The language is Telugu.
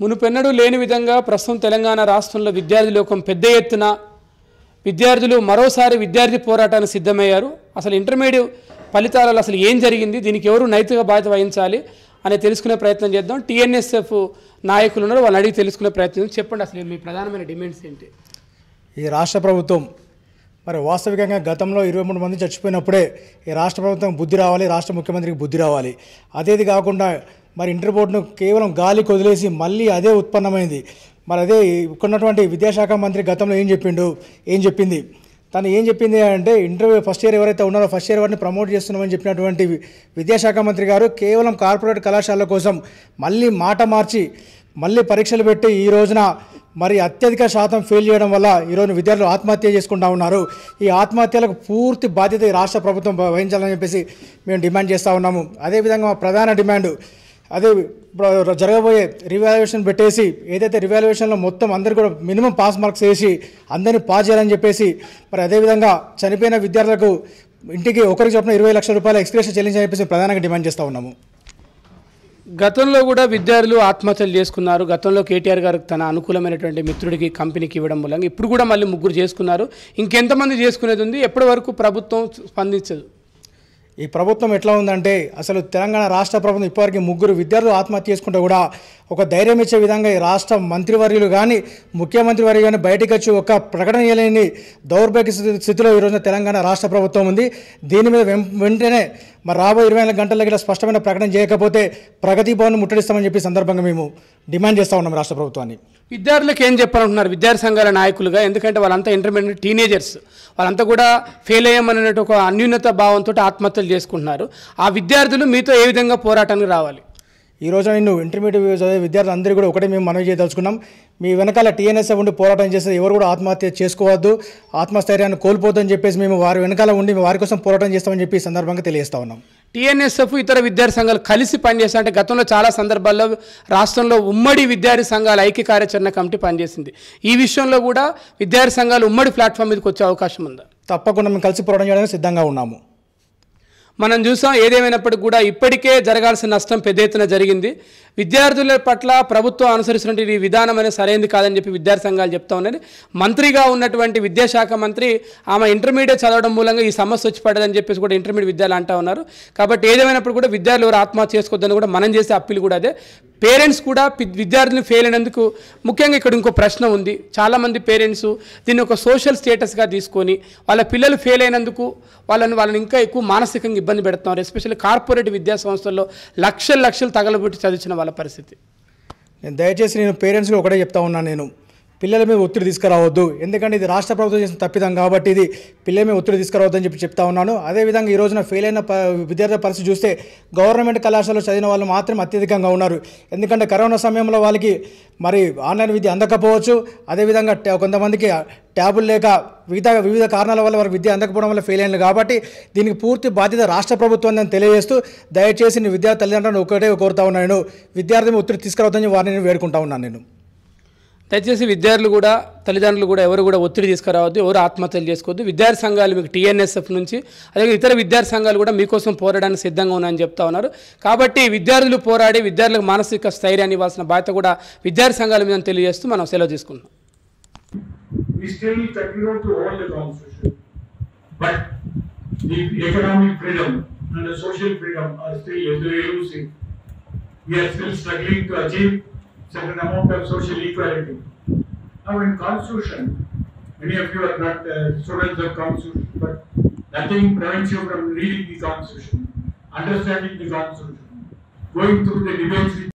మునుపెన్నడూ లేని విధంగా ప్రస్తుతం తెలంగాణ రాష్ట్రంలో విద్యార్థి లోకం పెద్ద ఎత్తున విద్యార్థులు మరోసారి విద్యార్థి పోరాటానికి సిద్ధమయ్యారు. అసలు ఇంటర్మీడియట్ ఫలితాలలో అసలు ఏం జరిగింది? దీనికి ఎవరు నైతిక బాధ్యత వహించాలి అని తెలుసుకునే ప్రయత్నం చేద్దాం. టీఎన్ఎస్ఎఫ్ నాయకులు ఉన్నారు. వాళ్ళు అడిగి తెలుసుకునే ప్రయత్నం చెప్పండి అసలు మీ ప్రధానమైన డిమాండ్స్ ఏంటి? ఈ రాష్ట్ర ప్రభుత్వం మరి వాస్తవికంగా గతంలో ఇరవై మూడు మంది చచ్చిపోయినప్పుడే ఈ రాష్ట్ర ప్రభుత్వం బుద్ధి రావాలి రాష్ట్ర ముఖ్యమంత్రికి బుద్ధి రావాలి. అదేది కాకుండా మరి ఇంటర్ బోర్డును కేవలం గాలికి వదిలేసి మళ్ళీ అదే ఉత్పన్నమైంది. మరి అదే ఉన్నటువంటి విద్యాశాఖ మంత్రి గతంలో ఏం చెప్పిండు? ఏం చెప్పింది? తను ఏం చెప్పింది అంటే ఇంటర్వ్యూ ఫస్ట్ ఇయర్ ఎవరైతే ఉన్నారో ఫస్ట్ ఇయర్ వారిని ప్రమోట్ చేస్తున్నామని చెప్పినటువంటి విద్యాశాఖ మంత్రి గారు కేవలం కార్పొరేట్ కళాశాలల కోసం మళ్ళీ మాట మార్చి మళ్ళీ పరీక్షలు పెట్టి ఈ రోజున మరి అత్యధిక శాతం ఫెయిల్ చేయడం వల్ల ఈరోజు విద్యార్థులు ఆత్మహత్య చేసుకుంటా ఉన్నారు. ఈ ఆత్మహత్యలకు పూర్తి బాధ్యత ఈ రాష్ట్ర ప్రభుత్వం వహించాలని చెప్పేసి మేము డిమాండ్ చేస్తూ ఉన్నాము. అదేవిధంగా మా ప్రధాన డిమాండ్ అదే ఇప్పుడు జరగబోయే రివాల్యుయేషన్ పెట్టేసి ఏదైతే రివాల్యుయేషన్లో మొత్తం అందరు కూడా మినిమం పాస్ మార్క్స్ వేసి అందరినీ పాస్ చేయాలని చెప్పేసి మరి అదేవిధంగా చనిపోయిన విద్యార్థులకు ఇంటికి ఒకరికి చొప్పున ఇరవై లక్షల రూపాయల ఎక్స్క్రేషన్ చెల్లించాలని చెప్పేసి ప్రధానంగా డిమాండ్ చేస్తూ ఉన్నాము. గతంలో కూడా విద్యార్థులు ఆత్మహత్యలు చేసుకున్నారు. గతంలో కేటీఆర్ గారు తన అనుకూలమైనటువంటి మిత్రుడికి కంపెనీకి ఇవ్వడం మూలంగా ఇప్పుడు కూడా మళ్ళీ ముగ్గురు చేసుకున్నారు. ఇంకెంతమంది చేసుకునేది ఉంది? ఎప్పటి వరకు ప్రభుత్వం స్పందించదు? ఈ ప్రభుత్వం ఎట్లా ఉందంటే అసలు తెలంగాణ రాష్ట్ర ప్రభుత్వం ఇప్పటివరకు ముగ్గురు విద్యార్థులు ఆత్మహత్య చేసుకుంటే కూడా ఒక ధైర్యం ఇచ్చే విధంగా ఈ రాష్ట్ర మంత్రివర్యులు కానీ ముఖ్యమంత్రి వర్యులు కానీ బయటకు వచ్చి ఒక ప్రకటన చేయలేని దౌర్భాగ్య స్థితి- స్థితిలో ఈరోజు తెలంగాణ రాష్ట్ర ప్రభుత్వం ఉంది. దీని మీద వెం- వెంటనే మరి రాబోయే ఇరవై నాలుగు గంటలకి స్పష్టమైన ప్రకటన చేయకపోతే ప్రగతి భవన్ ముట్టడిస్తామని చెప్పి సందర్భంగా మేము డిమాండ్ చేస్తూ ఉన్నాం రాష్ట్ర ప్రభుత్వాన్ని. విద్యార్థులకు ఏం చెప్పాలంటున్నారు? విద్యార్థి సంఘాల నాయకులుగా ఎందుకంటే వాళ్ళంతా ఇంటర్మీడియట్ టీనేజర్స్. వాళ్ళంతా కూడా ఫెయిల్ అయ్యామనేటువంటి ఒక అన్యూనత భావంతో ఆత్మహత్యలు చేసుకుంటున్నారు. ఆ విద్యార్థులు మీతో ఏ విధంగా పోరాటానికి రావాలి? ఈ రోజు నేను ఇంటర్మీడియట్ చదివే విద్యార్థులందరూ కూడా ఒకటే మేము మనవి చేయదలుచుకున్నాం. మీ వెనకాల టీఎన్ఎస్ ఉండి పోరాటం చేస్తే ఎవరు కూడా ఆత్మహత్య చేసుకోవద్దు. ఆత్మస్థైర్యాన్ని కోల్పోద్దని చెప్పేసి మేము వారి వెనకాల ఉండి వారి కోసం పోరాటం చేస్తామని చెప్పి ఈ సందర్భంగా తెలియజేస్తా ఉన్నాం. టీఎన్ఎస్ఎఫ్ ఇతర విద్యార్థి సంఘాలు కలిసి పనిచేస్తా అంటే గతంలో చాలా సందర్భాల్లో రాష్ట్రంలో ఉమ్మడి విద్యార్థి సంఘాల ఐక్య కార్యాచరణ కమిటీ పనిచేసింది. ఈ విషయంలో కూడా విద్యార్థి సంఘాలు ఉమ్మడి ప్లాట్ఫామ్ మీదకి వచ్చే అవకాశం ఉందా? తప్పకుండా మేము కలిసి పోరాటం చేయడానికి సిద్ధంగా ఉన్నాము. మనం చూసాం ఏదేమైనప్పటికీ కూడా ఇప్పటికే జరగాల్సిన నష్టం పెద్ద ఎత్తున జరిగింది. విద్యార్థుల పట్ల ప్రభుత్వం అనుసరిస్తున్నటువంటి ఈ విధానం అనేది సరైనది కాదని చెప్పి విద్యార్థి సంఘాలు చెప్తా ఉన్నాయి మంత్రిగా ఉన్నటువంటి విద్యాశాఖ మంత్రి ఆమె ఇంటర్మీడియట్ చదవడం మూలంగా ఈ సమస్య వచ్చి పడదని చెప్పేసి కూడా ఇంటర్మీడియట్ విద్యార్థులు అంటా ఉన్నారు. కాబట్టి ఏదేమైనప్పుడు కూడా విద్యార్థులు ఎవరు ఆత్మహత్య చేసుకోవద్దని కూడా మనం చేసే అప్పీలు కూడా అదే. పేరెంట్స్ కూడా విద్యార్థులు ఫెయిల్ అయినందుకు ముఖ్యంగా ఇక్కడ ఇంకో ప్రశ్న ఉంది. చాలామంది పేరెంట్స్ దీన్ని ఒక సోషల్ స్టేటస్గా తీసుకొని వాళ్ళ పిల్లలు ఫెయిల్ అయినందుకు వాళ్ళని వాళ్ళని ఇంకా ఎక్కువ మానసికంగా ఇబ్బంది పెడుతున్నారు. ఎస్పెషల్లీ కార్పొరేట్ విద్యా సంస్థల్లో లక్షలు లక్షలు తగలబెట్టి చదివించిన వాళ్ళ పరిస్థితి. నేను దయచేసి నేను పేరెంట్స్కి ఒకటే చెప్తా ఉన్నాను నేను. పిల్లల మీద ఒత్తిడి తీసుకురావద్దు. ఎందుకంటే ఇది రాష్ట్ర ప్రభుత్వం చేసిన తప్పిదం కాబట్టి ఇది పిల్లల మీద ఒత్తిడి తీసుకురావద్దని చెప్పి చెప్తా ఉన్నాను. అదేవిధంగా ఈ రోజున ఫెయిల్ అయిన ప- విద్యార్థుల పరిస్థితి చూస్తే గవర్నమెంట్ కళాశాలలో చదివిన వాళ్ళు మాత్రం అత్యధికంగా ఉన్నారు. ఎందుకంటే కరోనా సమయంలో వాళ్ళకి మరి ఆన్లైన్ విద్య అందకపోవచ్చు. అదేవిధంగా కొంతమందికి ట్యాబులు లేక వివిధ వివిధ కారణాల వల్ల వారు విద్య అందకపోవడం వల్ల ఫెయిల్ అయినారు కాబట్టి దీనికి పూర్తి బాధ్యత రాష్ట్ర ప్రభుత్వం అని తెలియజేస్తూ దయచేసి నేను విద్యార్థి తల్లిదండ్రులను ఒకటే కోరుతా ఉన్నాను. విద్యార్థి ఒత్తిడి తీసుకురావద్దని వారిని నేను వేడుకుంటా ఉన్నాను నేను. దయచేసి విద్యార్థులు కూడా తల్లిదండ్రులు కూడా ఎవరు కూడా ఒత్తిడి తీసుకురావద్దు ఎవరు ఆత్మహత్యలు చేసుకోవద్దు విద్యార్థి సంఘాలు మీకు టీఎన్ఎస్ఎఫ్ నుంచి అలాగే ఇతర విద్యార్థి సంఘాలు కూడా మీకోసం పోరాడడానికి సిద్ధంగా ఉన్నాయని చెప్తా ఉన్నారు కాబట్టి విద్యార్థులు పోరాడి విద్యార్థులకు మానసిక స్థైర్యాన్ని ఇవ్వాల్సిన బాధ్యత కూడా విద్యార్థి సంఘాల మీద తెలియజేస్తూ మనం సెలవు తీసుకుంటున్నాం we still continue to hold the constitution. But the economic freedom and the social freedom are still elusive. We are still struggling to achieve certain amount of social equality. Now in constitution, many of you are not uh, students of constitution, but nothing prevents you from reading the constitution, understanding the constitution, going through the debates